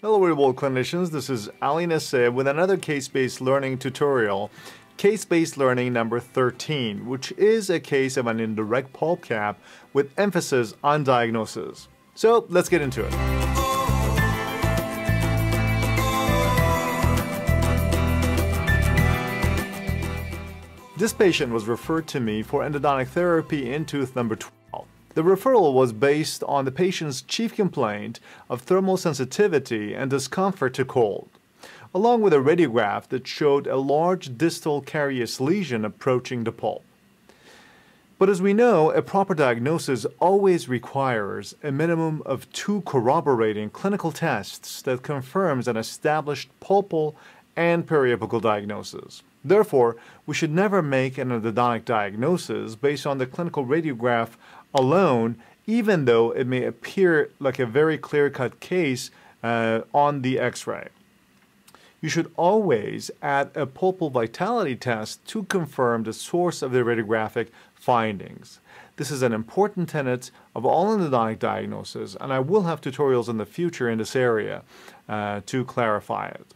Hello real clinicians, this is Ali Nasseh with another case-based learning tutorial, case-based learning number 13, which is a case of an indirect pulp cap with emphasis on diagnosis. So let's get into it. This patient was referred to me for endodontic therapy in tooth number 12. The referral was based on the patient's chief complaint of thermal sensitivity and discomfort to cold, along with a radiograph that showed a large distal carious lesion approaching the pulp. But as we know, a proper diagnosis always requires a minimum of two corroborating clinical tests that confirms an established pulpal and periapical diagnosis. Therefore, we should never make an endodontic diagnosis based on the clinical radiograph alone, even though it may appear like a very clear-cut case uh, on the x-ray. You should always add a pulpal vitality test to confirm the source of the radiographic findings. This is an important tenet of all endodontic diagnosis, and I will have tutorials in the future in this area uh, to clarify it.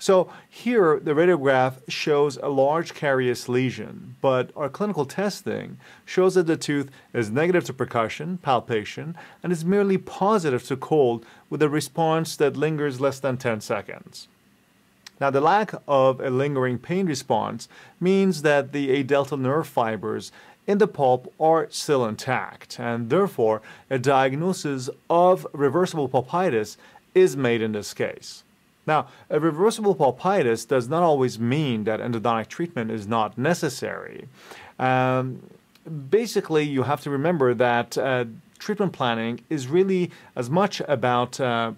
So here the radiograph shows a large carious lesion, but our clinical testing shows that the tooth is negative to percussion, palpation, and is merely positive to cold with a response that lingers less than 10 seconds. Now the lack of a lingering pain response means that the A delta nerve fibers in the pulp are still intact, and therefore a diagnosis of reversible pulpitis is made in this case. Now, a reversible pulpitis does not always mean that endodontic treatment is not necessary. Um, basically, you have to remember that uh, treatment planning is really as much about uh,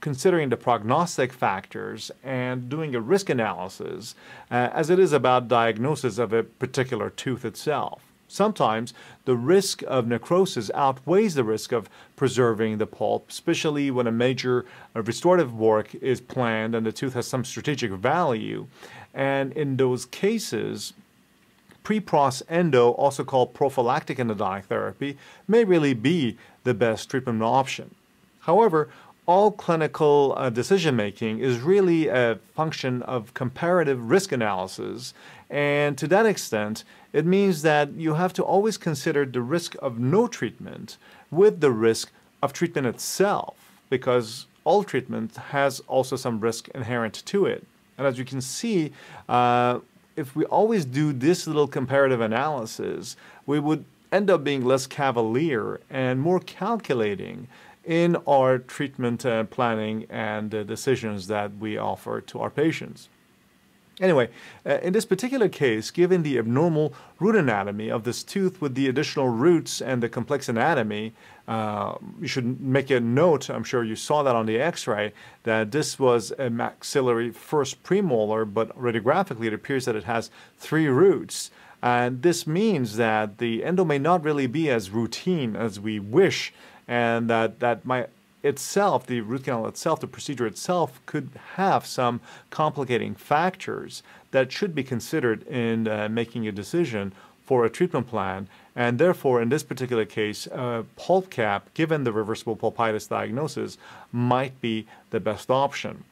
considering the prognostic factors and doing a risk analysis uh, as it is about diagnosis of a particular tooth itself. Sometimes the risk of necrosis outweighs the risk of preserving the pulp, especially when a major restorative work is planned and the tooth has some strategic value. And in those cases, pre-pros endo, also called prophylactic endodontic therapy, may really be the best treatment option. However, all clinical uh, decision making is really a function of comparative risk analysis. And to that extent, it means that you have to always consider the risk of no treatment with the risk of treatment itself, because all treatment has also some risk inherent to it. And as you can see, uh, if we always do this little comparative analysis, we would end up being less cavalier and more calculating in our treatment uh, planning and uh, decisions that we offer to our patients. Anyway, uh, in this particular case, given the abnormal root anatomy of this tooth with the additional roots and the complex anatomy, uh, you should make a note, I'm sure you saw that on the x-ray, that this was a maxillary first premolar, but radiographically it appears that it has three roots. And this means that the endo may not really be as routine as we wish and that that might itself, the root canal itself, the procedure itself, could have some complicating factors that should be considered in uh, making a decision for a treatment plan. And therefore, in this particular case, a pulp cap, given the reversible pulpitis diagnosis, might be the best option.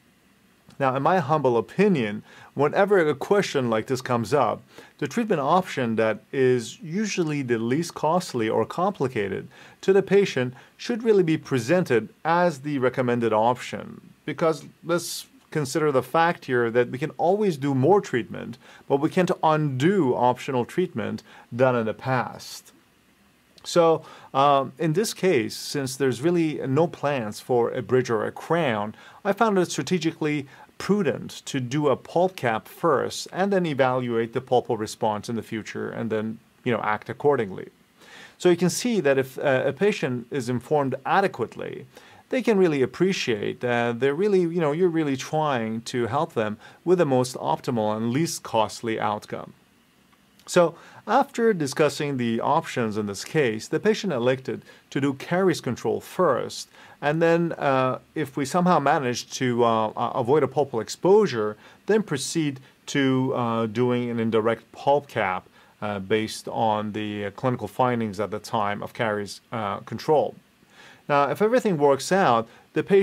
Now, in my humble opinion, whenever a question like this comes up, the treatment option that is usually the least costly or complicated to the patient should really be presented as the recommended option. Because let's consider the fact here that we can always do more treatment, but we can't undo optional treatment done in the past. So um, in this case, since there's really no plans for a bridge or a crown, I found it strategically prudent to do a pulp cap first and then evaluate the pulpal response in the future and then you know act accordingly. So you can see that if uh, a patient is informed adequately, they can really appreciate that they're really, you know, you're really trying to help them with the most optimal and least costly outcome. So after discussing the options in this case, the patient elected to do caries control first, and then uh, if we somehow manage to uh, avoid a pulpal exposure, then proceed to uh, doing an indirect pulp cap uh, based on the clinical findings at the time of caries uh, control. Now, if everything works out, the patient